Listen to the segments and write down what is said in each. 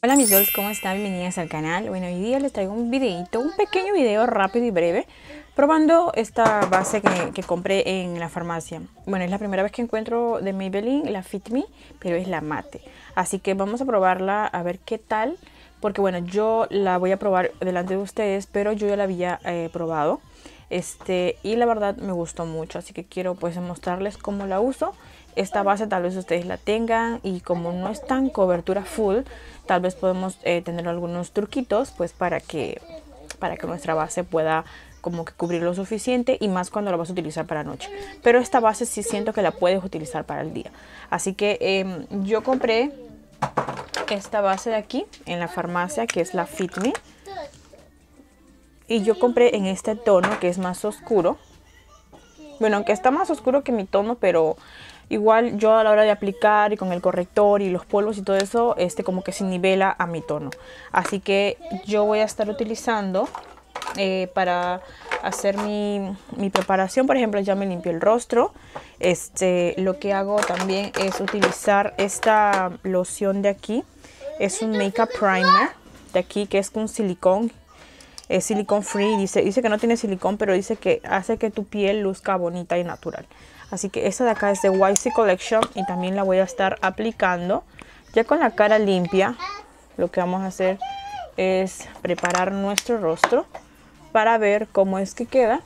Hola mis dolls, ¿cómo están? Bienvenidas al canal. Bueno, hoy día les traigo un videito, un pequeño video rápido y breve probando esta base que, que, compré en la farmacia. Bueno, es la primera vez que encuentro de Maybelline la Fit Me, pero es la mate. Así que vamos a probarla a ver qué tal, porque bueno, yo la voy a probar delante de ustedes, pero yo ya la había eh, probado. Este, y la verdad me gustó mucho, así que quiero pues mostrarles cómo la uso esta base tal vez ustedes la tengan y como no es tan cobertura full, tal vez podemos eh, tener algunos truquitos pues para que, para que nuestra base pueda como que cubrir lo suficiente y más cuando la vas a utilizar para noche. Pero esta base sí siento que la puedes utilizar para el día. Así que em, yo compré esta base de aquí en la farmacia que es la Fit Me. Y yo compré en este tono que es más oscuro. Bueno, aunque está más oscuro que mi tono, pero Igual yo a la hora de aplicar y con el corrector y los polvos y todo eso, este como que se nivela a mi tono. Así que yo voy a estar utilizando eh, para hacer mi, mi, preparación. Por ejemplo, ya me limpio el rostro. Este, lo que hago también es utilizar esta loción de aquí. Es un Makeup Primer de aquí que es con silicón. Es silicón free. Dice, dice que no tiene silicón, pero dice que hace que tu piel luzca bonita y natural. Así que esta de acá es de YC Collection y también la voy a estar aplicando. Ya con la cara limpia, lo que vamos a hacer es preparar nuestro rostro para ver cómo es que queda.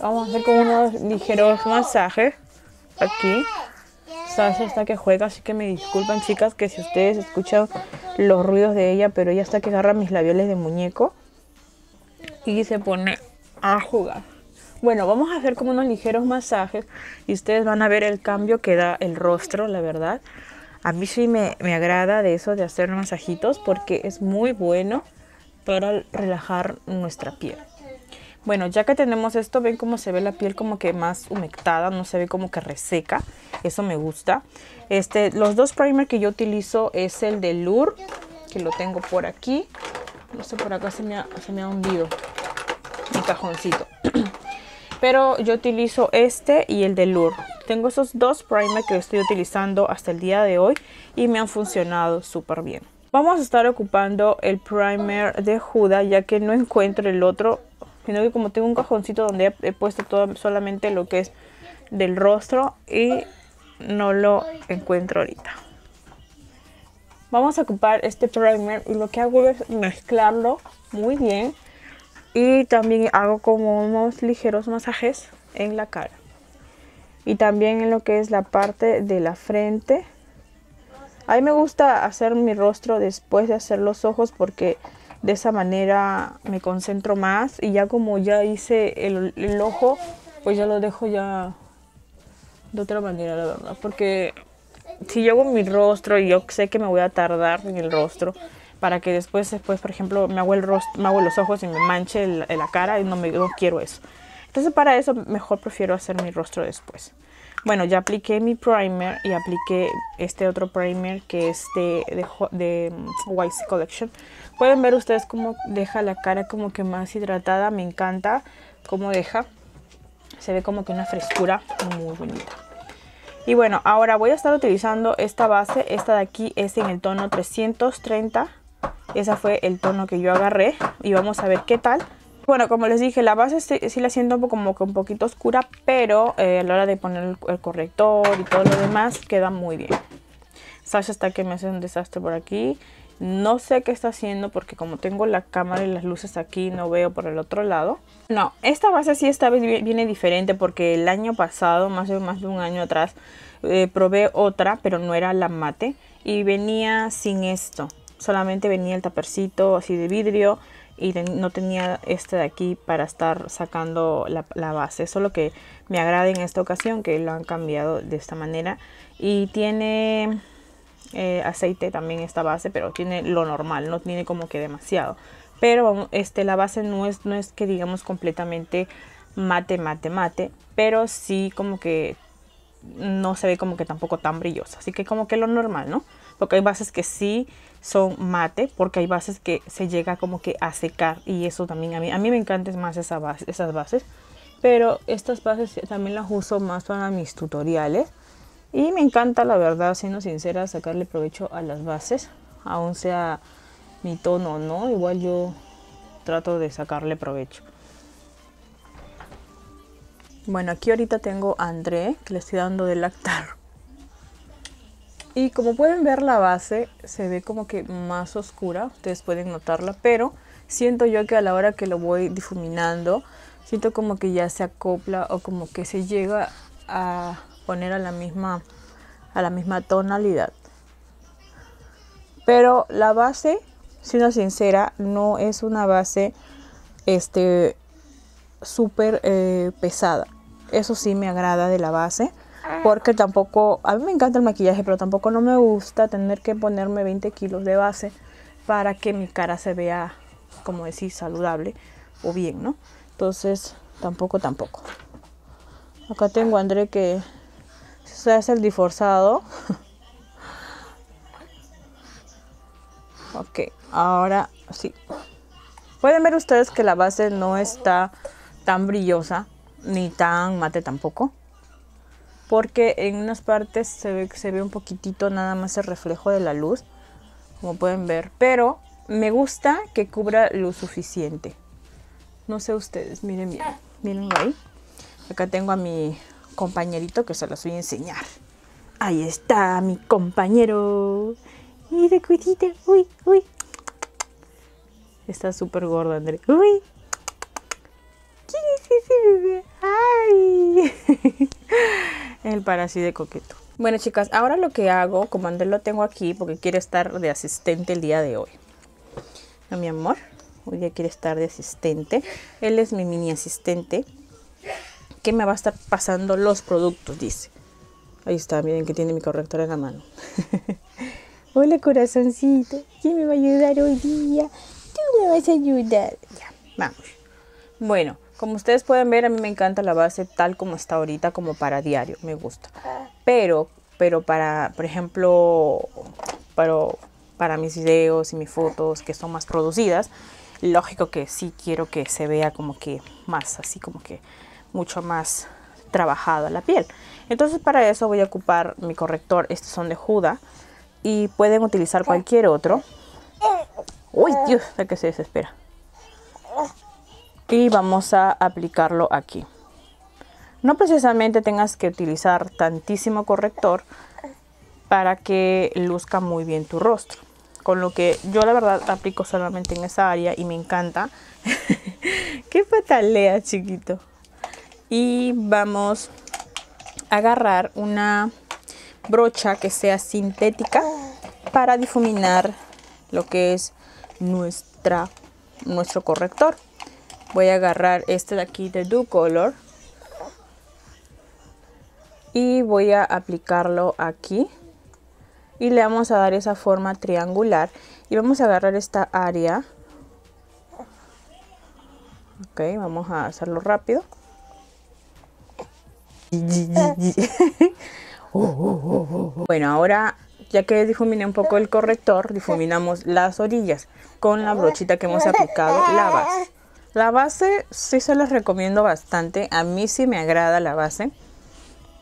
vamos a hacer como unos ligeros masajes aquí. Sasha está que juega, así que me disculpan chicas que si ustedes escuchan los ruidos de ella, pero ella está que agarra mis labiales de muñeco y se pone a jugar. Bueno, vamos a hacer como unos ligeros masajes y ustedes van a ver el cambio que da el rostro, la verdad. A mí sí me, agrada de eso de hacer masajitos porque es muy bueno para relajar nuestra piel. Bueno, ya que tenemos esto, ven cómo se ve la piel como que más humectada, no se ve como que reseca. Eso me gusta. Este, los dos primer que yo utilizo es el de Lure, que lo tengo por aquí. No sé, por acá se me ha, se me ha hundido mi cajoncito. Pero yo utilizo este y el de Lure. Tengo esos dos primers que estoy utilizando hasta el día de hoy y me han funcionado súper bien. Vamos a estar ocupando el primer de Huda ya que no encuentro el otro. Sino que como tengo un cajoncito donde he puesto todo, solamente lo que es del rostro y no lo encuentro ahorita. Vamos a ocupar este primer y lo que hago es mezclarlo muy bien y también hago como unos ligeros masajes en la cara. Y también en lo que es la parte de la frente. A mí me gusta hacer mi rostro después de hacer los ojos porque de esa manera me concentro más y ya como ya hice el, el ojo pues ya lo dejo ya de otra manera la verdad. Porque si yo hago mi rostro y yo sé que me voy a tardar en el rostro para que después, después por ejemplo, me hago, el rostro, me hago los ojos y me manche la cara y no, me, quiero eso. Entonces para eso mejor prefiero hacer mi rostro después. Bueno, ya apliqué mi primer y apliqué este otro primer que es de, de, de YC Collection. Pueden ver ustedes cómo deja la cara como que más hidratada. Me encanta cómo deja. Se ve como que una frescura muy bonita. Y bueno, ahora voy a estar utilizando esta base. Esta de aquí es en el tono 330 ese fue el tono que yo agarré y vamos a ver qué tal. Bueno, como les dije, la base sí, la siento como que un poquito oscura, pero eh, a la hora de poner el, corrector y todo lo demás queda muy bien. Sasha está que me hace un desastre por aquí. No sé qué está haciendo porque como tengo la cámara y las luces aquí no veo por el otro lado. No, esta base sí esta vez viene diferente porque el año pasado, más de, más de un año atrás, eh, probé otra, pero no era la mate y venía sin esto solamente venía el tapercito así de vidrio y no tenía este de aquí para estar sacando la, base. Eso es lo que me agrada en esta ocasión, que lo han cambiado de esta manera. Y tiene eh, aceite también esta base, pero tiene lo normal, no tiene como que demasiado. Pero este, la base no es, no es que digamos completamente mate, mate, mate, pero sí como que no se ve como que tampoco tan brillosa. Así que como que lo normal, ¿no? Porque hay bases que sí son mate, porque hay bases que se llega como que a secar y eso también a mí, a mí me encantan más esas bases. Pero estas bases también las uso más para mis tutoriales. Y me encanta, la verdad, siendo sincera, sacarle provecho a las bases. aún sea mi tono no, igual yo trato de sacarle provecho. Bueno, aquí ahorita tengo a André, que le estoy dando de lactar. Y como pueden ver la base se ve como que más oscura, ustedes pueden notarla, pero siento yo que a la hora que lo voy difuminando, siento como que ya se acopla o como que se llega a poner a la misma, a la misma tonalidad. Pero la base, siendo sincera, no es una base este súper eh, pesada. Eso sí me agrada de la base. Porque tampoco, a mí me encanta el maquillaje, pero tampoco no me gusta tener que ponerme 20 kilos de base para que mi cara se vea, como decir, saludable o bien, ¿no? Entonces, tampoco, tampoco. Acá tengo a André que se hace el diforzado. ok, ahora sí. Pueden ver ustedes que la base no está tan brillosa ni tan mate tampoco porque en unas partes se ve, se ve un poquitito nada más el reflejo de la luz como pueden ver pero me gusta que cubra lo suficiente. No sé ustedes miren bien miren ahí. Acá tengo a mi compañerito que se los voy a enseñar. Ahí está mi compañero. Mira cuidita uy uy. Está súper gordo André. Uy ¡Ay! El de coqueto. Bueno, chicas, ahora lo que hago, como Andrés lo tengo aquí, porque quiere estar de asistente el día de hoy. ¿No, mi amor? Hoy día quiere estar de asistente. Él es mi mini asistente, que me va a estar pasando los productos, dice. Ahí está, miren que tiene mi corrector en la mano. Hola, corazoncito. ¿Quién me va a ayudar hoy día? Tú me vas a ayudar. Ya, vamos. Bueno, como ustedes pueden ver, a mí me encanta la base tal como está ahorita, como para diario, me gusta. Pero, pero para, por ejemplo, para, para mis videos y mis fotos que son más producidas, lógico que sí quiero que se vea como que más, así como que mucho más trabajada la piel. Entonces para eso voy a ocupar mi corrector, estos son de Huda y pueden utilizar cualquier otro. Uy, Dios, la que se desespera y vamos a aplicarlo aquí. No precisamente tengas que utilizar tantísimo corrector para que luzca muy bien tu rostro. Con lo que yo la verdad aplico solamente en esa área y me encanta. ¡Qué patalea, chiquito! Y vamos a agarrar una brocha que sea sintética para difuminar lo que es nuestra, nuestro corrector voy a agarrar este de aquí de Do Color y voy a aplicarlo aquí. Y le vamos a dar esa forma triangular y vamos a agarrar esta área. Ok vamos a hacerlo rápido. Bueno ahora ya que difuminé un poco el corrector difuminamos las orillas con la brochita que hemos aplicado la base la base sí se los recomiendo bastante. A mí sí me agrada la base.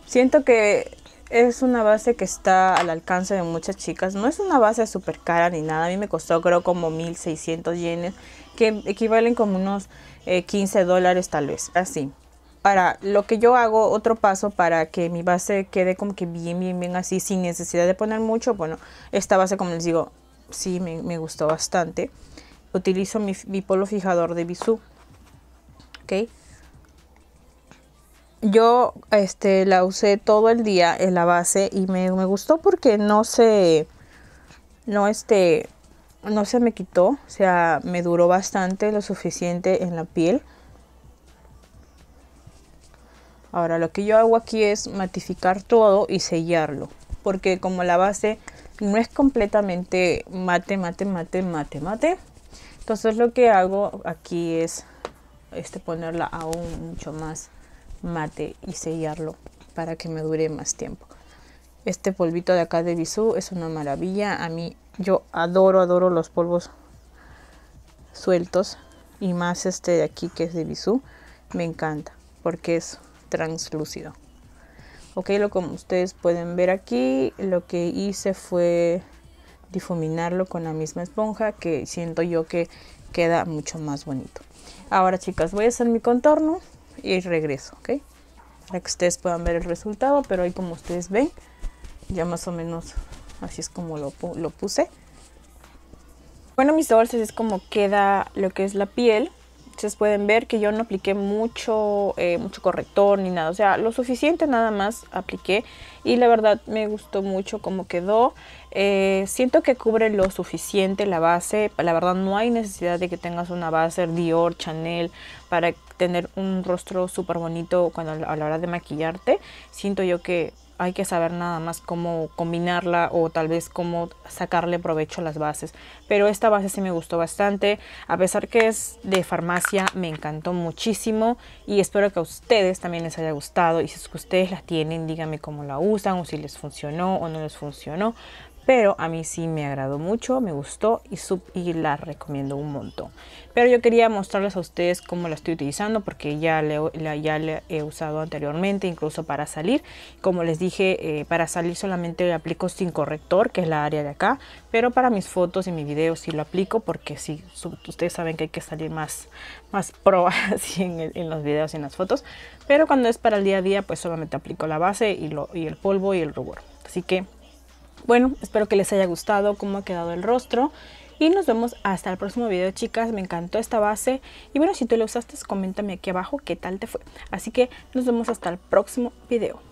Siento que es una base que está al alcance de muchas chicas. No es una base súper cara ni nada. A mí me costó creo como 1600 yenes, que equivalen como unos 15 eh, dólares tal vez. Así. Para lo que yo hago, otro paso para que mi base quede como que bien, bien, bien así, sin necesidad de poner mucho. Bueno, esta base como les digo, sí me, me gustó bastante utilizo mi, polo fijador de Bisú. ¿Ok? Yo este, la usé todo el día en la base y me, gustó porque no se, no, este, no se me quitó. O sea, me duró bastante, lo suficiente en la piel. Ahora lo que yo hago aquí es matificar todo y sellarlo. Porque como la base no es completamente mate, mate, mate, mate, mate. Entonces lo que hago aquí es este, ponerla aún mucho más mate y sellarlo para que me dure más tiempo. Este polvito de acá de Bisú es una maravilla. A mí yo adoro, adoro los polvos sueltos y más este de aquí que es de Bisú. Me encanta porque es translúcido. Ok, lo como ustedes pueden ver aquí, lo que hice fue difuminarlo con la misma esponja que siento yo que queda mucho más bonito. Ahora chicas, voy a hacer mi contorno y regreso, ¿ok? Para que ustedes puedan ver el resultado, pero ahí como ustedes ven, ya más o menos así es como lo, lo puse. Bueno, mis dulces es como queda lo que es la piel. Ustedes pueden ver que yo no apliqué mucho, eh, mucho corrector ni nada. O sea, lo suficiente nada más apliqué. Y la verdad me gustó mucho cómo quedó. Eh, siento que cubre lo suficiente la base. La verdad no hay necesidad de que tengas una base Dior, Chanel para tener un rostro súper bonito cuando a la hora de maquillarte. Siento yo que hay que saber nada más cómo combinarla o tal vez cómo sacarle provecho a las bases. Pero esta base sí me gustó bastante, a pesar que es de farmacia, me encantó muchísimo y espero que a ustedes también les haya gustado. Y si es que ustedes la tienen, díganme cómo la usan o si les funcionó o no les funcionó pero a mí sí me agradó mucho, me gustó y, la recomiendo un montón. Pero yo quería mostrarles a ustedes cómo la estoy utilizando porque ya le, ya he usado anteriormente, incluso para salir. Como les dije, eh, para salir solamente le aplico sin corrector, que es la área de acá, pero para mis fotos y mis videos sí lo aplico porque sí, ustedes saben que hay que salir más, más pro así en, los videos y en las fotos. Pero cuando es para el día a día, pues solamente aplico la base y, y el polvo y el rubor. Así que bueno, espero que les haya gustado cómo ha quedado el rostro. Y nos vemos hasta el próximo video, chicas. Me encantó esta base. Y bueno, si tú lo usaste, coméntame aquí abajo qué tal te fue. Así que nos vemos hasta el próximo video.